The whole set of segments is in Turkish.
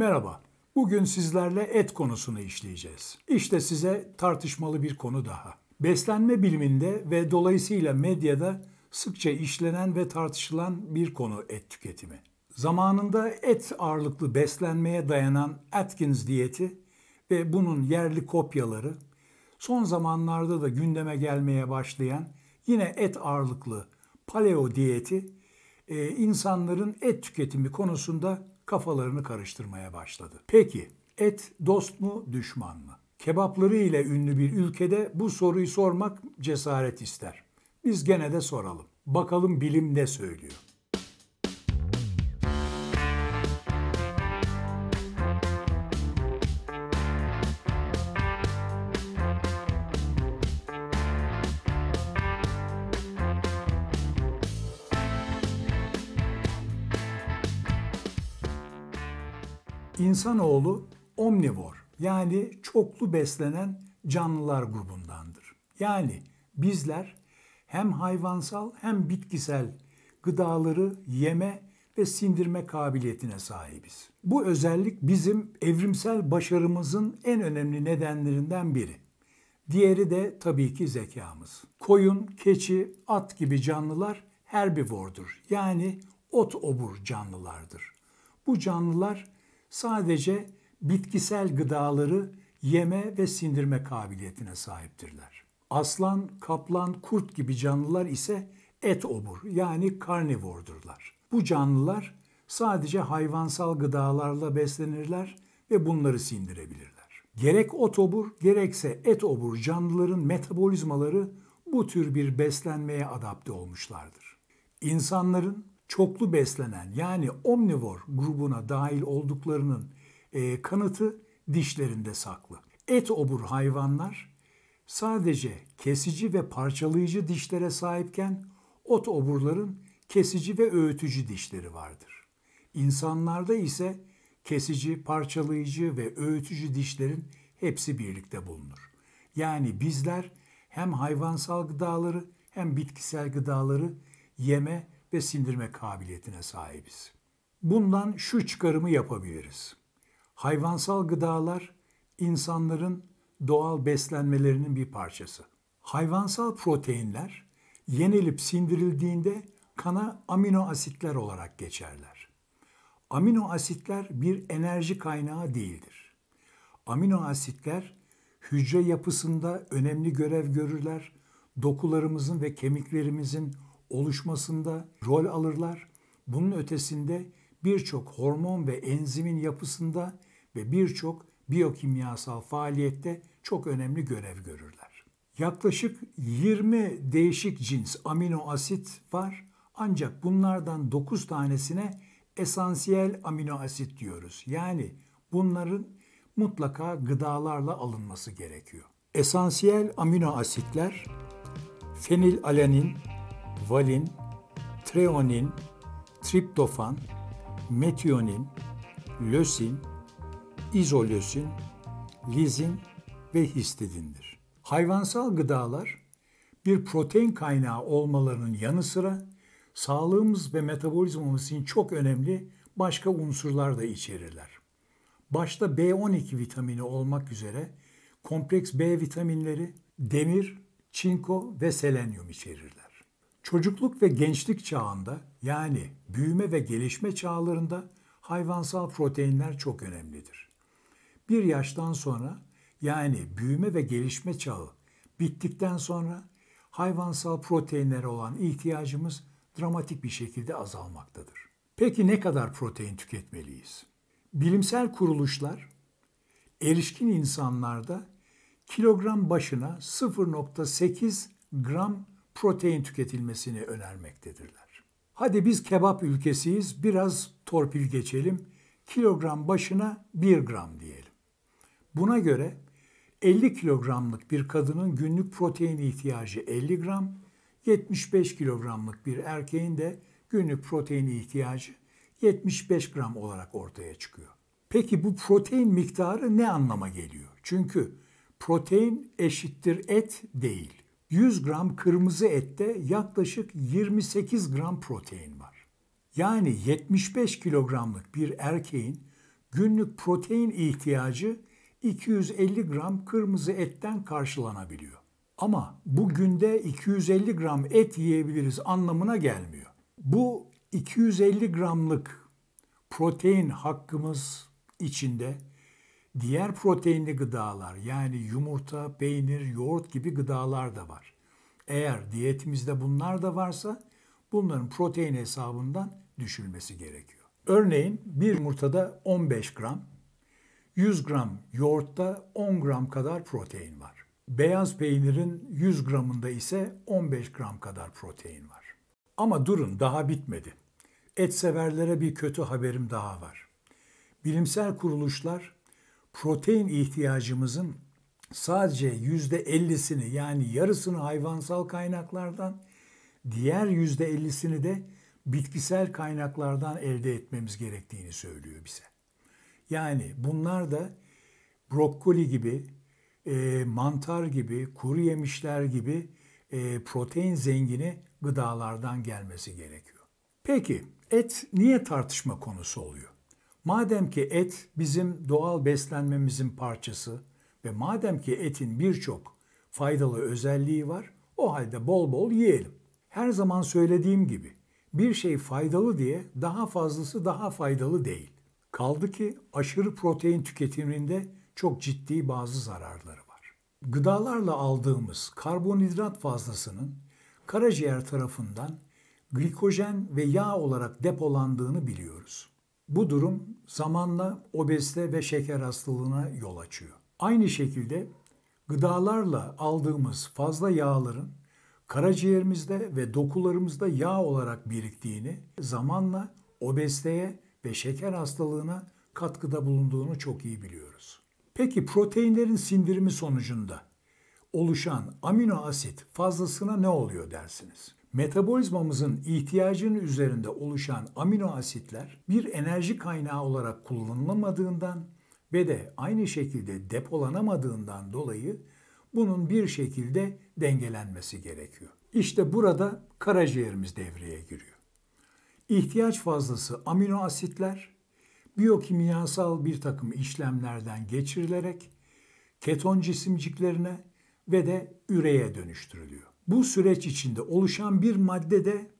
Merhaba. Bugün sizlerle et konusunu işleyeceğiz. İşte size tartışmalı bir konu daha. Beslenme biliminde ve dolayısıyla medyada sıkça işlenen ve tartışılan bir konu et tüketimi. Zamanında et ağırlıklı beslenmeye dayanan Atkins diyeti ve bunun yerli kopyaları, son zamanlarda da gündeme gelmeye başlayan yine et ağırlıklı paleo diyeti e, insanların et tüketimi konusunda kafalarını karıştırmaya başladı. Peki et dost mu düşman mı? Kebapları ile ünlü bir ülkede bu soruyu sormak cesaret ister. Biz gene de soralım. Bakalım bilim ne söylüyor? İnsanoğlu omnivor yani çoklu beslenen canlılar grubundandır. Yani bizler hem hayvansal hem bitkisel gıdaları yeme ve sindirme kabiliyetine sahibiz. Bu özellik bizim evrimsel başarımızın en önemli nedenlerinden biri. Diğeri de tabii ki zekamız. Koyun, keçi, at gibi canlılar herbivordur. Yani ot obur canlılardır. Bu canlılar sadece bitkisel gıdaları yeme ve sindirme kabiliyetine sahiptirler. Aslan, kaplan, kurt gibi canlılar ise et obur yani karnivordurlar. Bu canlılar sadece hayvansal gıdalarla beslenirler ve bunları sindirebilirler. Gerek ot obur gerekse et obur canlıların metabolizmaları bu tür bir beslenmeye adapte olmuşlardır. İnsanların çoklu beslenen yani omnivor grubuna dahil olduklarının e, kanıtı dişlerinde saklı. Et obur hayvanlar sadece kesici ve parçalayıcı dişlere sahipken ot oburların kesici ve öğütücü dişleri vardır. İnsanlarda ise kesici, parçalayıcı ve öğütücü dişlerin hepsi birlikte bulunur. Yani bizler hem hayvansal gıdaları hem bitkisel gıdaları yeme ve sindirme kabiliyetine sahibiz. Bundan şu çıkarımı yapabiliriz. Hayvansal gıdalar insanların doğal beslenmelerinin bir parçası. Hayvansal proteinler yenilip sindirildiğinde kana amino asitler olarak geçerler. Amino asitler bir enerji kaynağı değildir. Amino asitler hücre yapısında önemli görev görürler. Dokularımızın ve kemiklerimizin oluşmasında rol alırlar. Bunun ötesinde birçok hormon ve enzimin yapısında ve birçok biyokimyasal faaliyette çok önemli görev görürler. Yaklaşık 20 değişik cins amino asit var ancak bunlardan 9 tanesine esansiyel amino asit diyoruz. Yani bunların mutlaka gıdalarla alınması gerekiyor. Esansiyel amino asitler fenilalanin, valin, treonin, triptofan, metionin, lösin, izolösin, lizin ve histidindir. Hayvansal gıdalar bir protein kaynağı olmalarının yanı sıra sağlığımız ve metabolizmamız için çok önemli başka unsurlar da içerirler. Başta B12 vitamini olmak üzere kompleks B vitaminleri, demir, çinko ve selenyum içerirler. Çocukluk ve gençlik çağında yani büyüme ve gelişme çağlarında hayvansal proteinler çok önemlidir. Bir yaştan sonra yani büyüme ve gelişme çağı bittikten sonra hayvansal proteinlere olan ihtiyacımız dramatik bir şekilde azalmaktadır. Peki ne kadar protein tüketmeliyiz? Bilimsel kuruluşlar erişkin insanlarda kilogram başına 0.8 gram protein tüketilmesini önermektedirler. Hadi biz kebap ülkesiyiz, biraz torpil geçelim. Kilogram başına 1 gram diyelim. Buna göre 50 kilogramlık bir kadının günlük protein ihtiyacı 50 gram, 75 kilogramlık bir erkeğin de günlük protein ihtiyacı 75 gram olarak ortaya çıkıyor. Peki bu protein miktarı ne anlama geliyor? Çünkü protein eşittir et değil. 100 gram kırmızı ette yaklaşık 28 gram protein var. Yani 75 kilogramlık bir erkeğin günlük protein ihtiyacı 250 gram kırmızı etten karşılanabiliyor. Ama bu günde 250 gram et yiyebiliriz anlamına gelmiyor. Bu 250 gramlık protein hakkımız içinde diğer proteinli gıdalar yani yumurta, peynir, yoğurt gibi gıdalar da var. Eğer diyetimizde bunlar da varsa bunların protein hesabından düşülmesi gerekiyor. Örneğin bir yumurtada 15 gram, 100 gram yoğurtta 10 gram kadar protein var. Beyaz peynirin 100 gramında ise 15 gram kadar protein var. Ama durun daha bitmedi. Et severlere bir kötü haberim daha var. Bilimsel kuruluşlar protein ihtiyacımızın sadece yüzde 50'sini yani yarısını hayvansal kaynaklardan, diğer yüzde 50'sini de bitkisel kaynaklardan elde etmemiz gerektiğini söylüyor bize. Yani bunlar da brokoli gibi, e, mantar gibi, kuru yemişler gibi e, protein zengini gıdalardan gelmesi gerekiyor. Peki et niye tartışma konusu oluyor? Madem ki et bizim doğal beslenmemizin parçası ve madem ki etin birçok faydalı özelliği var, o halde bol bol yiyelim. Her zaman söylediğim gibi bir şey faydalı diye daha fazlası daha faydalı değil. Kaldı ki aşırı protein tüketiminde çok ciddi bazı zararları var. Gıdalarla aldığımız karbonhidrat fazlasının karaciğer tarafından glikojen ve yağ olarak depolandığını biliyoruz. Bu durum zamanla obezite ve şeker hastalığına yol açıyor. Aynı şekilde gıdalarla aldığımız fazla yağların karaciğerimizde ve dokularımızda yağ olarak biriktiğini, zamanla obeziteye ve şeker hastalığına katkıda bulunduğunu çok iyi biliyoruz. Peki proteinlerin sindirimi sonucunda oluşan amino asit fazlasına ne oluyor dersiniz? Metabolizmamızın ihtiyacının üzerinde oluşan amino asitler bir enerji kaynağı olarak kullanılamadığından ve de aynı şekilde depolanamadığından dolayı bunun bir şekilde dengelenmesi gerekiyor. İşte burada karaciğerimiz devreye giriyor. İhtiyaç fazlası amino asitler biyokimyasal bir takım işlemlerden geçirilerek keton cisimciklerine ve de üreye dönüştürülüyor. Bu süreç içinde oluşan bir madde de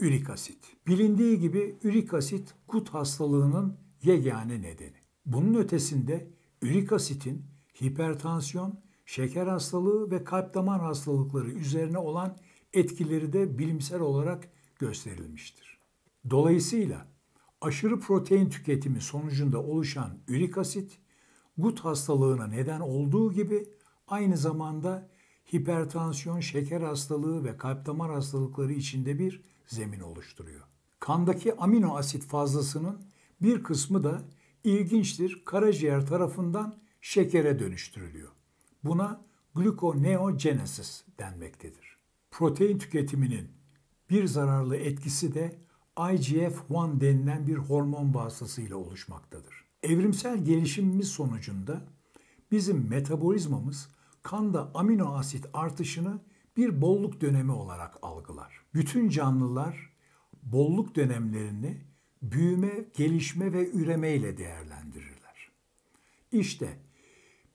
ürik asit. Bilindiği gibi ürik asit gut hastalığının yegane nedeni. Bunun ötesinde ürik asitin hipertansiyon, şeker hastalığı ve kalp damar hastalıkları üzerine olan etkileri de bilimsel olarak gösterilmiştir. Dolayısıyla aşırı protein tüketimi sonucunda oluşan ürik asit gut hastalığına neden olduğu gibi aynı zamanda hipertansiyon, şeker hastalığı ve kalp damar hastalıkları içinde bir zemin oluşturuyor. Kandaki amino asit fazlasının bir kısmı da ilginçtir karaciğer tarafından şekere dönüştürülüyor. Buna gluconeogenesis denmektedir. Protein tüketiminin bir zararlı etkisi de IGF-1 denilen bir hormon vasıtasıyla oluşmaktadır. Evrimsel gelişimimiz sonucunda bizim metabolizmamız kanda amino asit artışını bir bolluk dönemi olarak algılar. Bütün canlılar bolluk dönemlerini büyüme, gelişme ve üreme ile değerlendirirler. İşte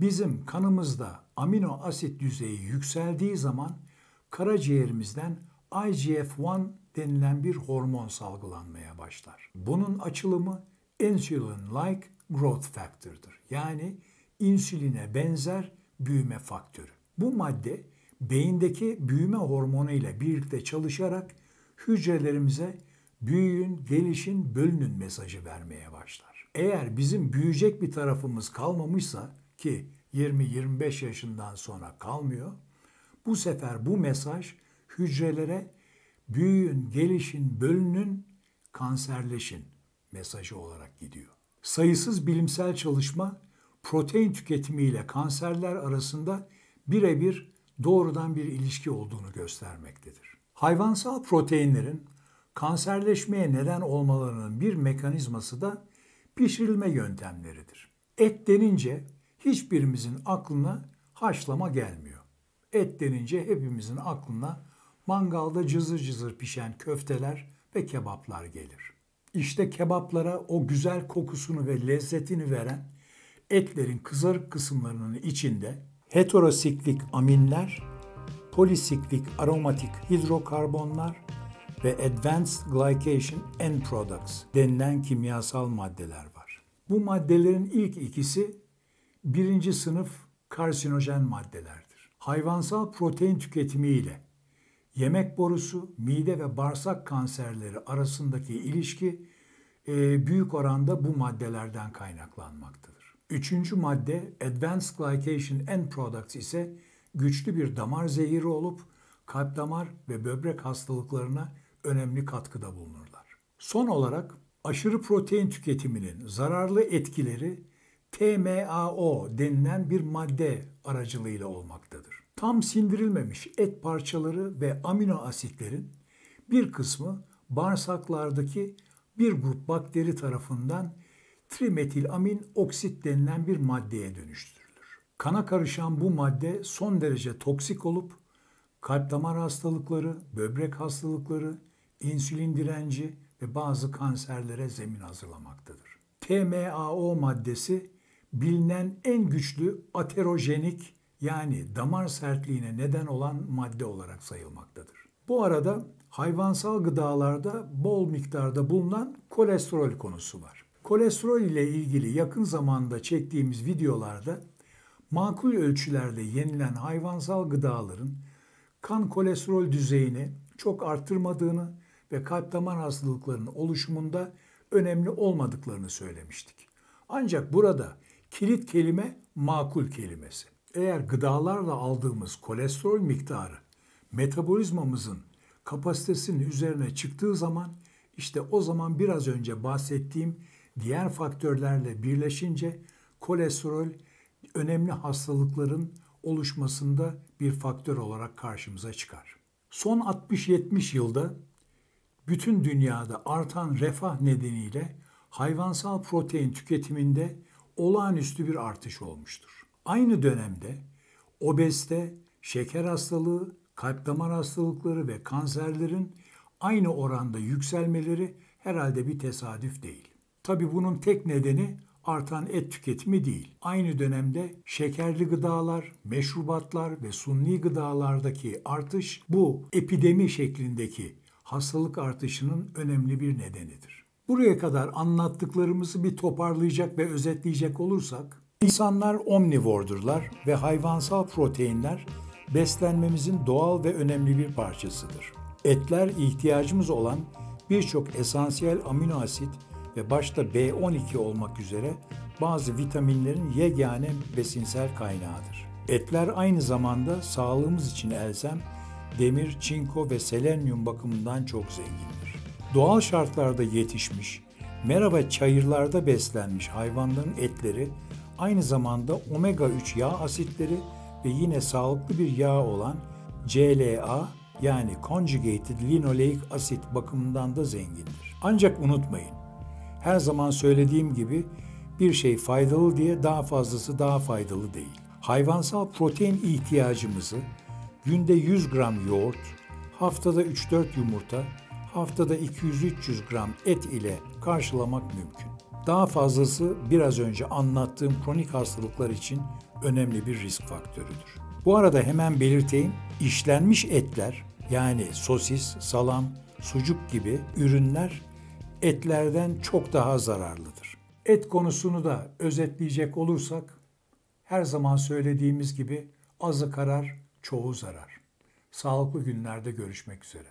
bizim kanımızda amino asit düzeyi yükseldiği zaman karaciğerimizden IGF-1 denilen bir hormon salgılanmaya başlar. Bunun açılımı insulin-like growth factor'dır. Yani insüline benzer büyüme faktörü. Bu madde beyindeki büyüme hormonu ile birlikte çalışarak hücrelerimize büyüyün, gelişin, bölünün mesajı vermeye başlar. Eğer bizim büyüyecek bir tarafımız kalmamışsa ki 20-25 yaşından sonra kalmıyor, bu sefer bu mesaj hücrelere büyüyün, gelişin, bölünün, kanserleşin mesajı olarak gidiyor. Sayısız bilimsel çalışma protein tüketimiyle kanserler arasında birebir doğrudan bir ilişki olduğunu göstermektedir. Hayvansal proteinlerin kanserleşmeye neden olmalarının bir mekanizması da pişirilme yöntemleridir. Et denince hiçbirimizin aklına haşlama gelmiyor. Et denince hepimizin aklına mangalda cızır cızır pişen köfteler ve kebaplar gelir. İşte kebaplara o güzel kokusunu ve lezzetini veren etlerin kızarık kısımlarının içinde heterosiklik aminler, polisiklik aromatik hidrokarbonlar ve advanced glycation end products denilen kimyasal maddeler var. Bu maddelerin ilk ikisi birinci sınıf karsinojen maddelerdir. Hayvansal protein tüketimiyle yemek borusu, mide ve bağırsak kanserleri arasındaki ilişki e, büyük oranda bu maddelerden kaynaklanmaktadır. Üçüncü madde Advanced Glycation End Products ise güçlü bir damar zehiri olup kalp damar ve böbrek hastalıklarına önemli katkıda bulunurlar. Son olarak aşırı protein tüketiminin zararlı etkileri TMAO denilen bir madde aracılığıyla olmaktadır. Tam sindirilmemiş et parçaları ve amino asitlerin bir kısmı bağırsaklardaki bir grup bakteri tarafından trimetilamin oksit denilen bir maddeye dönüştürülür. Kana karışan bu madde son derece toksik olup kalp damar hastalıkları, böbrek hastalıkları, insülin direnci ve bazı kanserlere zemin hazırlamaktadır. TMAO maddesi bilinen en güçlü aterojenik yani damar sertliğine neden olan madde olarak sayılmaktadır. Bu arada hayvansal gıdalarda bol miktarda bulunan kolesterol konusu var. Kolesterol ile ilgili yakın zamanda çektiğimiz videolarda makul ölçülerde yenilen hayvansal gıdaların kan kolesterol düzeyini çok arttırmadığını ve kalp damar hastalıklarının oluşumunda önemli olmadıklarını söylemiştik. Ancak burada kilit kelime makul kelimesi. Eğer gıdalarla aldığımız kolesterol miktarı metabolizmamızın kapasitesinin üzerine çıktığı zaman işte o zaman biraz önce bahsettiğim diğer faktörlerle birleşince kolesterol önemli hastalıkların oluşmasında bir faktör olarak karşımıza çıkar. Son 60-70 yılda bütün dünyada artan refah nedeniyle hayvansal protein tüketiminde olağanüstü bir artış olmuştur. Aynı dönemde obezite, şeker hastalığı, kalp damar hastalıkları ve kanserlerin aynı oranda yükselmeleri herhalde bir tesadüf değil. Tabi bunun tek nedeni artan et tüketimi değil. Aynı dönemde şekerli gıdalar, meşrubatlar ve sunni gıdalardaki artış bu epidemi şeklindeki hastalık artışının önemli bir nedenidir. Buraya kadar anlattıklarımızı bir toparlayacak ve özetleyecek olursak, insanlar omnivordurlar ve hayvansal proteinler beslenmemizin doğal ve önemli bir parçasıdır. Etler ihtiyacımız olan birçok esansiyel amino asit ve başta B12 olmak üzere bazı vitaminlerin yegane besinsel kaynağıdır. Etler aynı zamanda sağlığımız için elzem demir, çinko ve selenyum bakımından çok zengindir. Doğal şartlarda yetişmiş, merhaba çayırlarda beslenmiş hayvanların etleri aynı zamanda omega 3 yağ asitleri ve yine sağlıklı bir yağ olan CLA yani conjugated linoleic asit bakımından da zengindir. Ancak unutmayın, her zaman söylediğim gibi bir şey faydalı diye daha fazlası daha faydalı değil. Hayvansal protein ihtiyacımızı günde 100 gram yoğurt, haftada 3-4 yumurta, haftada 200-300 gram et ile karşılamak mümkün. Daha fazlası biraz önce anlattığım kronik hastalıklar için önemli bir risk faktörüdür. Bu arada hemen belirteyim, işlenmiş etler yani sosis, salam, sucuk gibi ürünler etlerden çok daha zararlıdır. Et konusunu da özetleyecek olursak her zaman söylediğimiz gibi azı karar, çoğu zarar. Sağlıklı günlerde görüşmek üzere.